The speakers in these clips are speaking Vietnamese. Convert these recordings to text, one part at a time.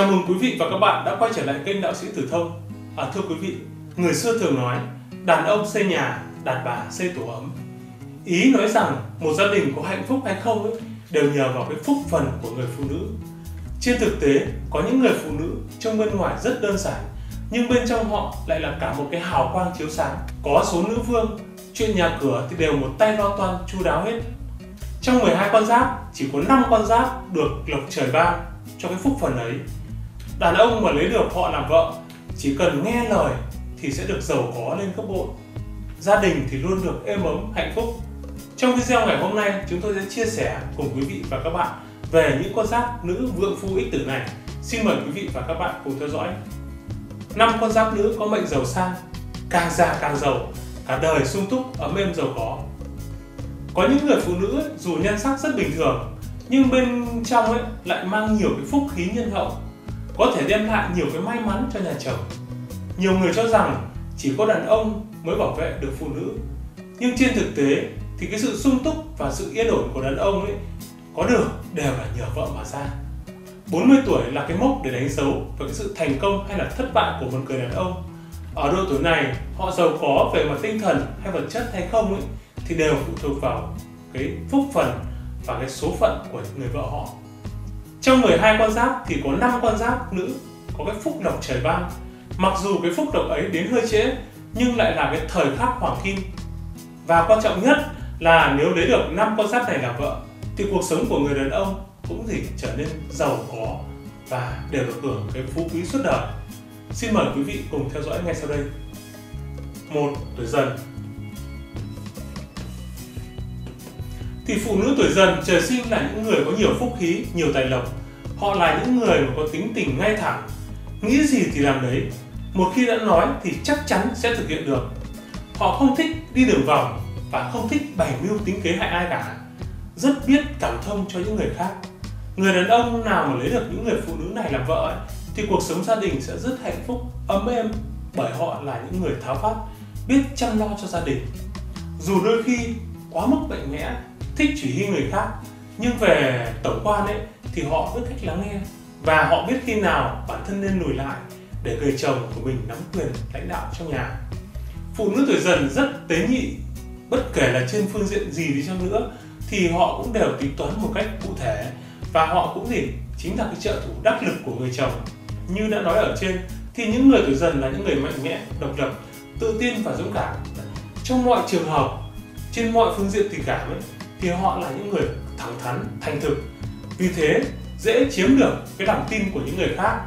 Chào mừng quý vị và các bạn đã quay trở lại kênh Đạo sĩ Tử Thông. À, thưa quý vị, người xưa thường nói đàn ông xây nhà, đàn bà xây tổ ấm. Ý nói rằng một gia đình có hạnh phúc hay không ấy, đều nhờ vào cái phúc phần của người phụ nữ. Trên thực tế, có những người phụ nữ trong bên ngoài rất đơn giản, nhưng bên trong họ lại là cả một cái hào quang chiếu sáng. Có số nữ vương, chuyện nhà cửa thì đều một tay lo toan chu đáo hết. Trong 12 con giáp, chỉ có 5 con giáp được lộc trời ban cho cái phúc phần ấy đàn ông mà lấy được họ làm vợ, chỉ cần nghe lời thì sẽ được giàu có lên gấp bội. Gia đình thì luôn được êm ấm, hạnh phúc. Trong video ngày hôm nay, chúng tôi sẽ chia sẻ cùng quý vị và các bạn về những con giáp nữ vượng phu ích tử này. Xin mời quý vị và các bạn cùng theo dõi. Năm con giáp nữ có mệnh giàu sang, càng già càng giàu, cả đời sung túc, ấm êm giàu có. Có những người phụ nữ dù nhan sắc rất bình thường, nhưng bên trong ấy lại mang nhiều cái phúc khí nhân hậu có thể đem lại nhiều cái may mắn cho nhà chồng. Nhiều người cho rằng chỉ có đàn ông mới bảo vệ được phụ nữ. Nhưng trên thực tế thì cái sự sung túc và sự yên ổn của đàn ông ấy có được đều là nhờ vợ mà ra. 40 tuổi là cái mốc để đánh dấu về cái sự thành công hay là thất bại của một người đàn ông. Ở độ tuổi này, họ giàu có về mặt tinh thần hay vật chất hay không ấy, thì đều phụ thuộc vào cái phúc phần và cái số phận của người vợ họ trong 12 con giáp thì có 5 con giáp nữ có cái phúc lộc trời ban. Mặc dù cái phúc lộc ấy đến hơi trễ, nhưng lại là cái thời khắc hoàng kim. Và quan trọng nhất là nếu lấy được 5 con giáp này làm vợ, thì cuộc sống của người đàn ông cũng thì trở nên giàu có và đều được hưởng cái phú quý suốt đời. Xin mời quý vị cùng theo dõi ngay sau đây. Một, tuổi dần thì phụ nữ tuổi dần trời sinh là những người có nhiều phúc khí, nhiều tài lộc. Họ là những người mà có tính tình ngay thẳng, nghĩ gì thì làm đấy. Một khi đã nói thì chắc chắn sẽ thực hiện được. Họ không thích đi đường vòng và không thích bày mưu tính kế hại ai cả. Rất biết cảm thông cho những người khác. Người đàn ông nào mà lấy được những người phụ nữ này làm vợ ấy, thì cuộc sống gia đình sẽ rất hạnh phúc, ấm êm bởi họ là những người tháo vát, biết chăm lo cho gia đình. Dù đôi khi quá mức mạnh mẽ thích chỉ huy người khác, nhưng về tổng quan ấy, thì họ biết cách lắng nghe. Và họ biết khi nào bản thân nên lùi lại để người chồng của mình nắm quyền lãnh đạo trong nhà. Phụ nữ tuổi dần rất tế nhị, bất kể là trên phương diện gì đi chăng nữa, thì họ cũng đều tính toán một cách cụ thể. Và họ cũng gì? Chính là cái trợ thủ đắc lực của người chồng. Như đã nói ở trên, thì những người tuổi dần là những người mạnh mẽ, độc lập, tự tin và dũng cảm. Trong mọi trường hợp, trên mọi phương diện tình cảm ấy thì họ là những người thẳng thắn, thành thực. Vì thế, dễ chiếm được cái lòng tin của những người khác.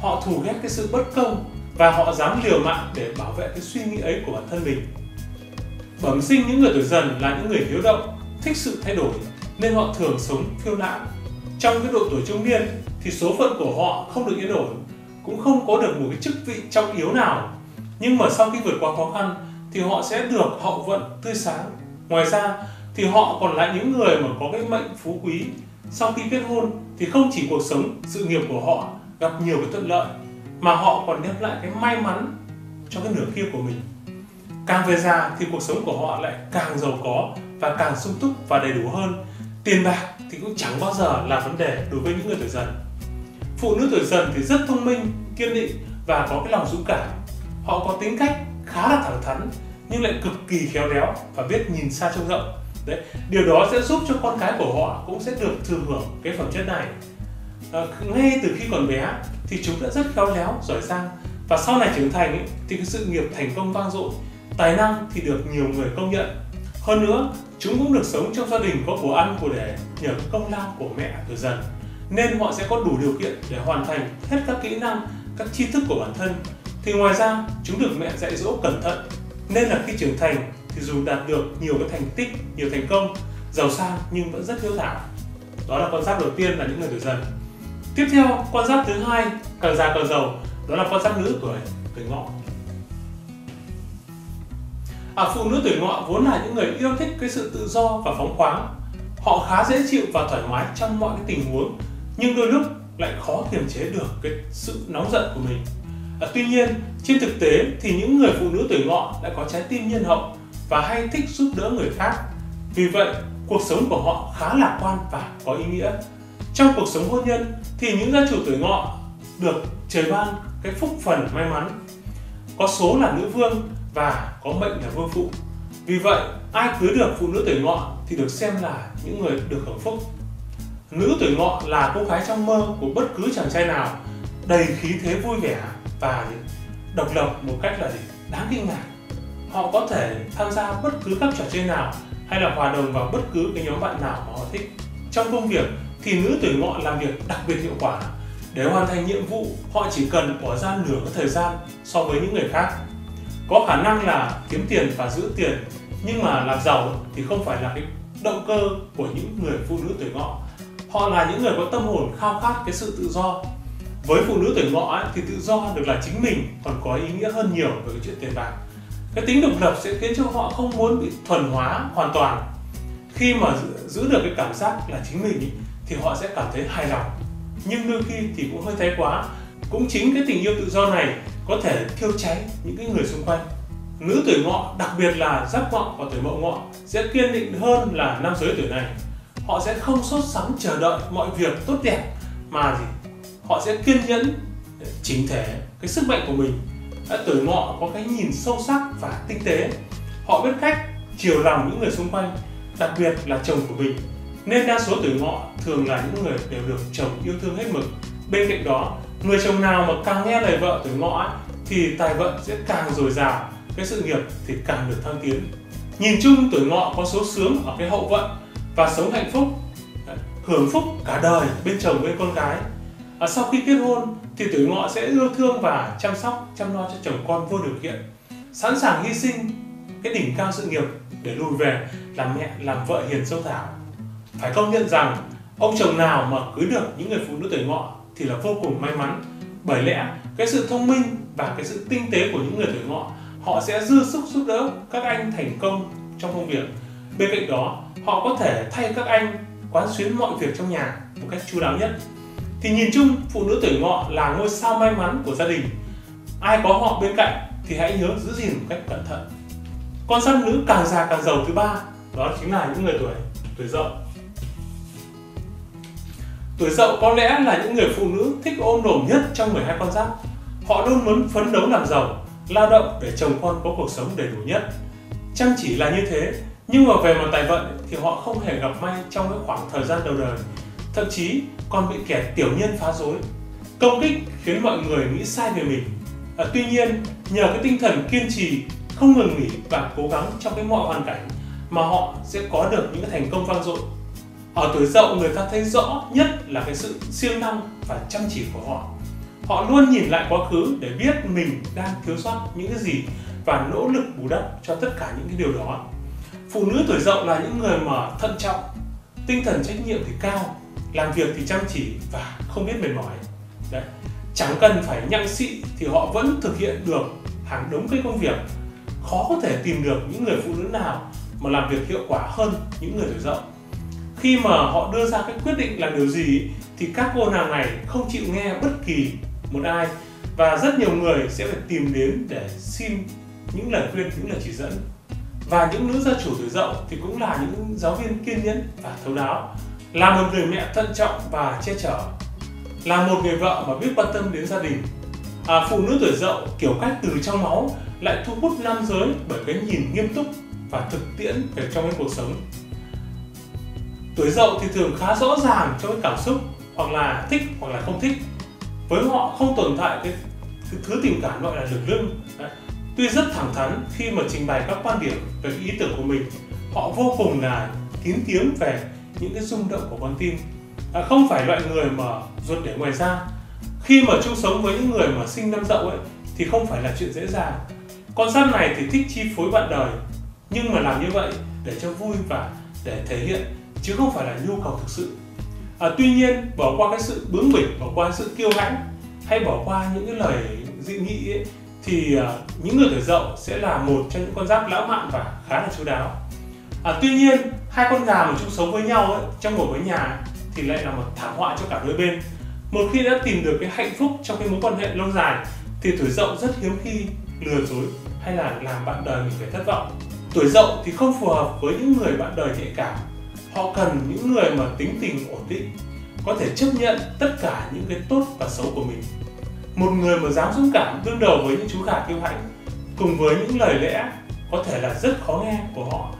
Họ thù ghét cái sự bất công và họ dám liều mạng để bảo vệ cái suy nghĩ ấy của bản thân mình. Bẩm sinh những người tuổi dần là những người hiếu động, thích sự thay đổi nên họ thường sống phiêu lãng trong cái độ tuổi trung niên thì số phận của họ không được yên ổn, cũng không có được một cái chức vị trọng yếu nào. Nhưng mà sau khi vượt qua khó khăn thì họ sẽ được hậu vận tươi sáng. Ngoài ra thì họ còn là những người mà có cái mệnh phú quý. Sau khi kết hôn thì không chỉ cuộc sống, sự nghiệp của họ gặp nhiều cái thuận lợi, mà họ còn đem lại cái may mắn cho cái nửa kia của mình. Càng về già thì cuộc sống của họ lại càng giàu có và càng sung túc và đầy đủ hơn. Tiền bạc thì cũng chẳng bao giờ là vấn đề đối với những người tuổi dần. Phụ nữ tuổi dần thì rất thông minh, kiên định và có cái lòng dũng cảm. Họ có tính cách khá là thẳng thắn, nhưng lại cực kỳ khéo léo và biết nhìn xa trông rộng đấy điều đó sẽ giúp cho con cái của họ cũng sẽ được thừa hưởng cái phẩm chất này. À, ngay từ khi còn bé thì chúng đã rất khéo léo giỏi giang. Và sau này trưởng thành ấy, thì cái sự nghiệp thành công vang dội tài năng thì được nhiều người công nhận. Hơn nữa chúng cũng được sống trong gia đình có của ăn của để nhờ công lao của mẹ từ dần. Nên họ sẽ có đủ điều kiện để hoàn thành hết các kỹ năng các tri thức của bản thân. Thì ngoài ra chúng được mẹ dạy dỗ cẩn thận. Nên là khi trưởng thành thì dù đạt được nhiều cái thành tích nhiều thành công giàu sang nhưng vẫn rất hiếu thảo. Đó là con giáp đầu tiên là những người tuổi dần. Tiếp theo con giáp thứ hai càng già càng giàu đó là con giáp nữ tuổi tuổi ngọ. À, phụ nữ tuổi ngọ vốn là những người yêu thích cái sự tự do và phóng khoáng. Họ khá dễ chịu và thoải mái trong mọi cái tình huống nhưng đôi lúc lại khó kiềm chế được cái sự nóng giận của mình. À, tuy nhiên trên thực tế thì những người phụ nữ tuổi ngọ lại có trái tim nhân hậu và hay thích giúp đỡ người khác. Vì vậy, cuộc sống của họ khá lạc quan và có ý nghĩa. Trong cuộc sống hôn nhân thì những gia chủ tuổi ngọ được trời ban cái phúc phần may mắn. Có số là nữ vương và có mệnh là vương phụ. Vì vậy ai cưới được phụ nữ tuổi ngọ thì được xem là những người được hưởng phúc. Nữ tuổi ngọ là cô gái trong mơ của bất cứ chàng trai nào đầy khí thế vui vẻ và độc lập một cách là gì? Đáng kinh ngạc họ có thể tham gia bất cứ các trò chơi nào hay là hòa đồng vào bất cứ cái nhóm bạn nào mà họ thích. Trong công việc thì nữ tuổi ngọ làm việc đặc biệt hiệu quả. Để hoàn thành nhiệm vụ họ chỉ cần bỏ ra nửa cái thời gian so với những người khác. Có khả năng là kiếm tiền và giữ tiền nhưng mà làm giàu thì không phải là cái động cơ của những người phụ nữ tuổi ngọ. Họ là những người có tâm hồn khao khát cái sự tự do. Với phụ nữ tuổi ngọ ấy, thì tự do được là chính mình còn có ý nghĩa hơn nhiều về cái chuyện tiền bạc cái tính độc lập sẽ khiến cho họ không muốn bị thuần hóa hoàn toàn. Khi mà giữ được cái cảm giác là chính mình ý, thì họ sẽ cảm thấy hài lòng. Nhưng đôi khi thì cũng hơi thái quá. Cũng chính cái tình yêu tự do này có thể thiêu cháy những cái người xung quanh. Nữ tuổi ngọ đặc biệt là giáp ngọ và tuổi mậu ngọ sẽ kiên định hơn là nam giới tuổi này. Họ sẽ không sốt sắng chờ đợi mọi việc tốt đẹp mà gì? Họ sẽ kiên nhẫn chỉnh thể cái sức mạnh của mình tuổi ngọ có cái nhìn sâu sắc và tinh tế. Họ biết cách chiều lòng những người xung quanh đặc biệt là chồng của mình. Nên đa số tuổi ngọ thường là những người đều được chồng yêu thương hết mực. Bên cạnh đó người chồng nào mà càng nghe lời vợ tuổi ngọ thì tài vận sẽ càng dồi dào cái sự nghiệp thì càng được thăng tiến. Nhìn chung tuổi ngọ có số sướng ở cái hậu vận và sống hạnh phúc hưởng phúc cả đời bên chồng bên con gái. À, sau khi kết hôn thì tuổi ngọ sẽ yêu thương và chăm sóc, chăm lo cho chồng con vô điều kiện, sẵn sàng hy sinh cái đỉnh cao sự nghiệp để lùi về, làm mẹ, làm vợ hiền sâu thảo phải công nhận rằng, ông chồng nào mà cưới được những người phụ nữ tuổi ngọ thì là vô cùng may mắn. Bởi lẽ, cái sự thông minh và cái sự tinh tế của những người tuổi ngọ, họ sẽ dư sức giúp đỡ các anh thành công trong công việc. Bên cạnh đó, họ có thể thay các anh quán xuyến mọi việc trong nhà một cách chu đáo nhất thì nhìn chung, phụ nữ tuổi ngọ là ngôi sao may mắn của gia đình. Ai có họ bên cạnh thì hãy nhớ giữ gìn một cách cẩn thận. Con giáp nữ càng già càng giàu thứ ba, đó chính là những người tuổi tuổi dậu. Tuổi dậu có lẽ là những người phụ nữ thích ôm đồm nhất trong 12 con giáp. Họ luôn muốn phấn đấu làm giàu, lao động để chồng con có cuộc sống đầy đủ nhất. Chăm chỉ là như thế, nhưng mà về mặt tài vận thì họ không hề gặp may trong cái khoảng thời gian đầu đời thậm chí còn bị kẻ tiểu nhân phá rối. Công kích khiến mọi người nghĩ sai về mình. À, tuy nhiên nhờ cái tinh thần kiên trì không ngừng nghỉ và cố gắng trong cái mọi hoàn cảnh mà họ sẽ có được những thành công vang dội. Ở tuổi dậu người ta thấy rõ nhất là cái sự siêng năng và chăm chỉ của họ. Họ luôn nhìn lại quá khứ để biết mình đang thiếu sót những cái gì và nỗ lực bù đắp cho tất cả những cái điều đó. Phụ nữ tuổi dậu là những người mà thận trọng tinh thần trách nhiệm thì cao làm việc thì chăm chỉ và không biết mệt mỏi. Đấy, chẳng cần phải nhăng xị thì họ vẫn thực hiện được hàng đống cái công việc. Khó có thể tìm được những người phụ nữ nào mà làm việc hiệu quả hơn những người tuổi dậu. Khi mà họ đưa ra cái quyết định làm điều gì thì các cô nàng này không chịu nghe bất kỳ một ai và rất nhiều người sẽ phải tìm đến để xin những lời khuyên, những lời chỉ dẫn. Và những nữ gia chủ tuổi dậu thì cũng là những giáo viên kiên nhẫn và thấu đáo là một người mẹ thận trọng và che chở. Là một người vợ mà biết quan tâm đến gia đình. À, phụ nữ tuổi dậu kiểu cách từ trong máu lại thu hút nam giới bởi cái nhìn nghiêm túc và thực tiễn về trong cái cuộc sống. Tuổi dậu thì thường khá rõ ràng trong cái cảm xúc hoặc là thích hoặc là không thích. Với họ không tồn tại cái, cái thứ tình cảm gọi là lực lưng Đấy. tuy rất thẳng thắn khi mà trình bày các quan điểm về ý tưởng của mình họ vô cùng là kín tiếng về những cái rung động của con tim. À, không phải loại người mà ruột để ngoài ra khi mà chung sống với những người mà sinh năm dậu ấy thì không phải là chuyện dễ dàng. Con giáp này thì thích chi phối bạn đời nhưng mà làm như vậy để cho vui và để thể hiện chứ không phải là nhu cầu thực sự. À, tuy nhiên bỏ qua cái sự bướng bỉnh bỏ qua sự kiêu hãnh hay bỏ qua những cái lời dị nghị ấy, thì uh, những người tuổi dậu sẽ là một trong những con giáp lãng mạn và khá là chú đáo à, tuy nhiên hai con gà mà chung sống với nhau ấy, trong một cái nhà thì lại là một thảm họa cho cả đôi bên. Một khi đã tìm được cái hạnh phúc trong cái mối quan hệ lâu dài thì tuổi dậu rất hiếm khi lừa dối hay là làm bạn đời mình phải thất vọng. Tuổi dậu thì không phù hợp với những người bạn đời nhạy cảm. Họ cần những người mà tính tình ổn định có thể chấp nhận tất cả những cái tốt và xấu của mình. Một người mà dám dũng cảm đương đầu với những chú gà kiêu hãnh cùng với những lời lẽ có thể là rất khó nghe của họ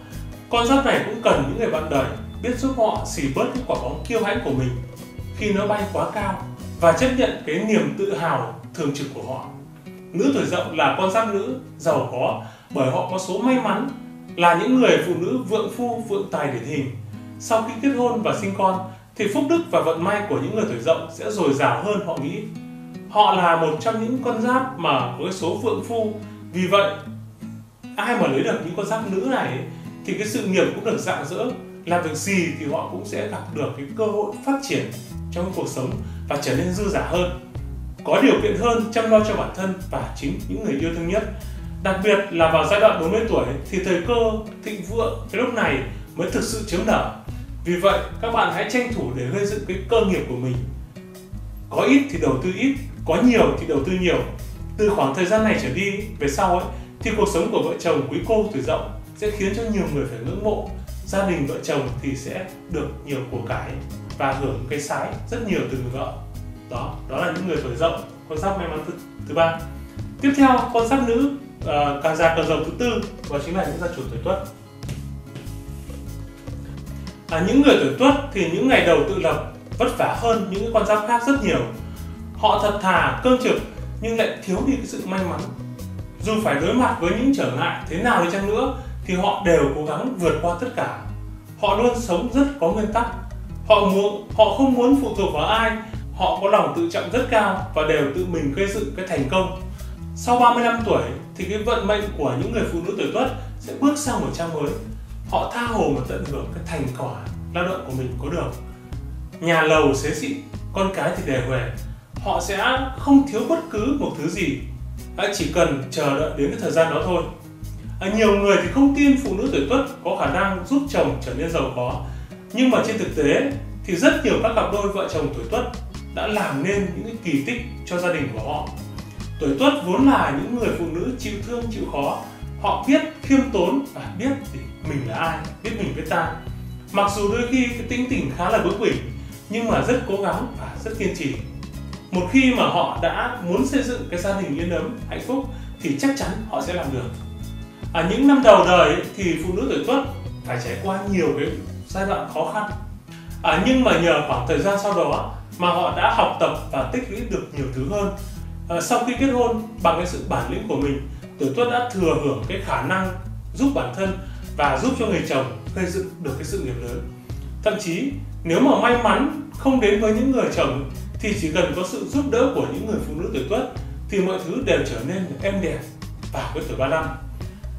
con giáp này cũng cần những người bạn đời biết giúp họ xì bớt những quả bóng kiêu hãnh của mình khi nó bay quá cao và chấp nhận cái niềm tự hào thường trực của họ. Nữ tuổi dậu là con giáp nữ, giàu có, bởi họ có số may mắn, là những người phụ nữ vượng phu, vượng tài điển hình. Sau khi kết hôn và sinh con, thì phúc đức và vận may của những người tuổi dậu sẽ dồi dào hơn họ nghĩ. Họ là một trong những con giáp mà có số vượng phu. Vì vậy, ai mà lấy được những con giáp nữ này thì cái sự nghiệp cũng được rạng rỡ. Làm việc gì thì họ cũng sẽ gặp được cái cơ hội phát triển trong cuộc sống và trở nên dư giả hơn, có điều kiện hơn, chăm lo cho bản thân và chính những người yêu thương nhất. Đặc biệt là vào giai đoạn 40 tuổi thì thời cơ thịnh vượng cái lúc này mới thực sự chiếm nở vì vậy, các bạn hãy tranh thủ để gây dựng cái cơ nghiệp của mình. Có ít thì đầu tư ít, có nhiều thì đầu tư nhiều. Từ khoảng thời gian này trở đi, về sau ấy, thì cuộc sống của vợ chồng, quý cô tuổi dậu sẽ khiến cho nhiều người phải ngưỡng mộ. Gia đình vợ chồng thì sẽ được nhiều của cải và hưởng cái sái rất nhiều từ người vợ. Đó đó là những người tuổi dậu con giáp may mắn thứ, thứ ba. Tiếp theo con giáp nữ uh, càng già càng giàu thứ tư và chính là những gia chủ tuổi tuất. À, những người tuổi tuất thì những ngày đầu tự lập vất vả hơn những con giáp khác rất nhiều. Họ thật thà cương trực nhưng lại thiếu đi cái sự may mắn. Dù phải đối mặt với những trở ngại thế nào đi chăng nữa thì họ đều cố gắng vượt qua tất cả. Họ luôn sống rất có nguyên tắc. Họ muốn, họ không muốn phụ thuộc vào ai. Họ có lòng tự trọng rất cao và đều tự mình gây dựng cái thành công. Sau 35 tuổi thì cái vận mệnh của những người phụ nữ tuổi tuất sẽ bước sang một trang mới. Họ tha hồ mà tận hưởng cái thành quả lao động của mình có được. Nhà lầu xế xị, con cái thì đề huề họ sẽ không thiếu bất cứ một thứ gì. Chỉ cần chờ đợi đến cái thời gian đó thôi à, nhiều người thì không tin phụ nữ tuổi tuất có khả năng giúp chồng trở nên giàu có. Nhưng mà trên thực tế thì rất nhiều các cặp đôi vợ chồng tuổi tuất đã làm nên những cái kỳ tích cho gia đình của họ. Tuổi tuất vốn là những người phụ nữ chịu thương chịu khó. Họ biết khiêm tốn và biết mình là ai biết mình biết ta. Mặc dù đôi khi cái tính tình khá là bướng bỉnh nhưng mà rất cố gắng và rất kiên trì. Một khi mà họ đã muốn xây dựng cái gia đình yên ấm hạnh phúc thì chắc chắn họ sẽ làm được à, những năm đầu đời thì phụ nữ tuổi tuất phải trải qua nhiều cái giai đoạn khó khăn. À, nhưng mà nhờ khoảng thời gian sau đó mà họ đã học tập và tích lũy được nhiều thứ hơn. À, sau khi kết hôn bằng cái sự bản lĩnh của mình tuổi tuất đã thừa hưởng cái khả năng giúp bản thân và giúp cho người chồng gây dựng được cái sự nghiệp lớn. Thậm chí nếu mà may mắn không đến với những người chồng thì chỉ cần có sự giúp đỡ của những người phụ nữ tuổi tuất thì mọi thứ đều trở nên êm đẹp vào cái tuổi 35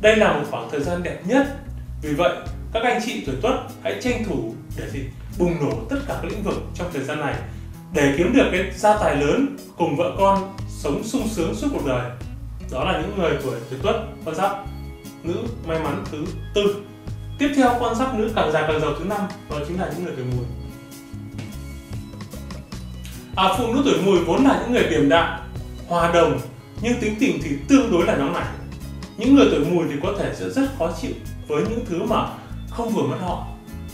đây là một khoảng thời gian đẹp nhất. Vì vậy các anh chị tuổi tuất hãy tranh thủ để gì? Bùng nổ tất cả các lĩnh vực trong thời gian này để kiếm được cái gia tài lớn cùng vợ con sống sung sướng suốt cuộc đời. Đó là những người tuổi tuổi tuất con giáp nữ may mắn thứ tư. Tiếp theo con giáp nữ càng già càng giàu thứ năm đó chính là những người tuổi mùi. À, phụ nữ tuổi mùi vốn là những người điềm đạm hòa đồng nhưng tính tình thì tương đối là nóng nảy những người tuổi mùi thì có thể sẽ rất khó chịu với những thứ mà không vừa mắt họ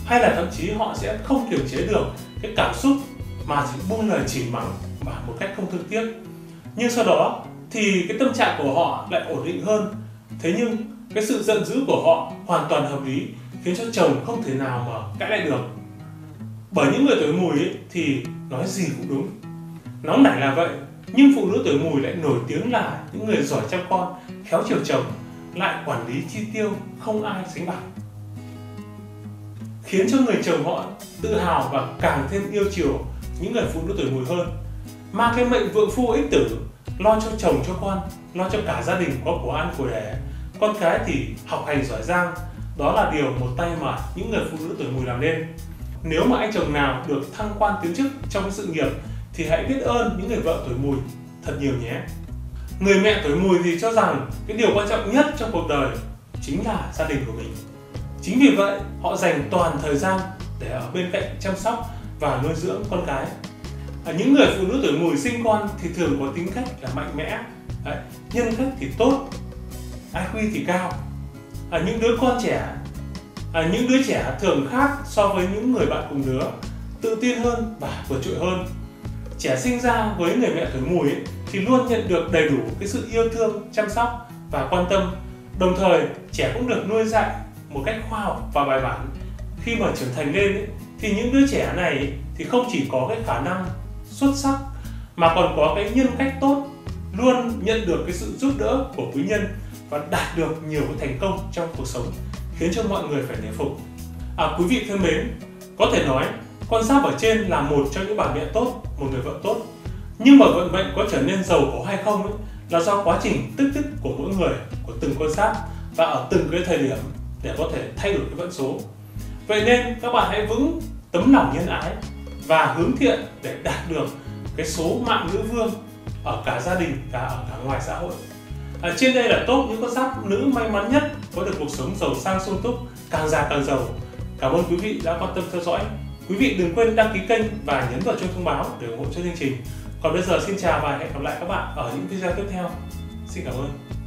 hay là thậm chí họ sẽ không kiềm chế được cái cảm xúc mà chỉ buông lời chỉ mắng và một cách không thương tiếc. Nhưng sau đó thì cái tâm trạng của họ lại ổn định hơn. Thế nhưng cái sự giận dữ của họ hoàn toàn hợp lý khiến cho chồng không thể nào mà cãi lại được. Bởi những người tuổi mùi ấy, thì nói gì cũng đúng. Nóng nảy là vậy nhưng phụ nữ tuổi mùi lại nổi tiếng là những người giỏi chăm con khéo chiều chồng lại quản lý chi tiêu không ai sánh bằng, khiến cho người chồng họ tự hào và càng thêm yêu chiều những người phụ nữ tuổi mùi hơn. Mang cái mệnh vượng phu ích tử lo cho chồng cho con, lo cho cả gia đình có của ăn của đẻ, con cái thì học hành giỏi giang, đó là điều một tay mà những người phụ nữ tuổi mùi làm nên. Nếu mà anh chồng nào được thăng quan tiến chức trong cái sự nghiệp thì hãy biết ơn những người vợ tuổi mùi thật nhiều nhé người mẹ tuổi mùi thì cho rằng cái điều quan trọng nhất trong cuộc đời chính là gia đình của mình. Chính vì vậy họ dành toàn thời gian để ở bên cạnh chăm sóc và nuôi dưỡng con cái. À, những người phụ nữ tuổi mùi sinh con thì thường có tính cách là mạnh mẽ à, nhân cách thì tốt IQ thì cao. À, những đứa con trẻ à, những đứa trẻ thường khác so với những người bạn cùng lứa tự tin hơn và vượt trội hơn. Trẻ sinh ra với người mẹ tuổi mùi ấy, thì luôn nhận được đầy đủ cái sự yêu thương, chăm sóc và quan tâm. Đồng thời trẻ cũng được nuôi dạy một cách khoa học và bài bản. Khi mà trưởng thành lên ấy, thì những đứa trẻ này thì không chỉ có cái khả năng xuất sắc mà còn có cái nhân cách tốt, luôn nhận được cái sự giúp đỡ của quý nhân và đạt được nhiều cái thành công trong cuộc sống khiến cho mọi người phải nể phục. À, quý vị thân mến, có thể nói con giáp ở trên là một trong những bà mẹ tốt, một người vợ tốt. Nhưng mà vận mệnh có trở nên giàu có hay không ấy, là do quá trình tích tích của mỗi người, của từng con giáp và ở từng cái thời điểm để có thể thay đổi cái vận số. Vậy nên các bạn hãy vững tấm lòng nhân ái và hướng thiện để đạt được cái số mạng nữ vương ở cả gia đình và ở cả ngoài xã hội. À, trên đây là top những con giáp nữ may mắn nhất có được cuộc sống giàu sang sung túc, càng già càng giàu. Cảm ơn quý vị đã quan tâm theo dõi. Quý vị đừng quên đăng ký kênh và nhấn vào chuông thông báo để ủng hộ cho chương trình. Còn bây giờ xin chào và hẹn gặp lại các bạn ở những video tiếp theo. Xin cảm ơn.